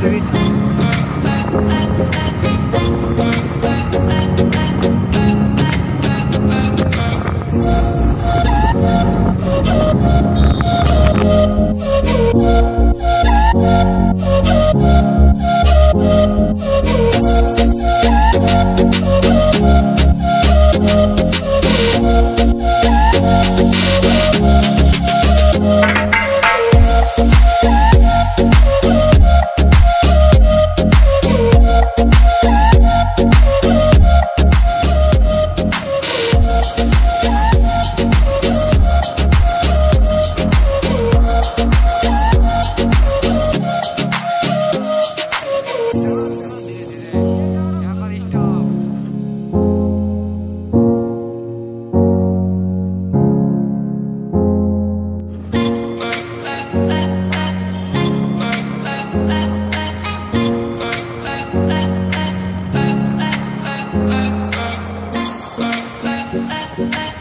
dude. Bye.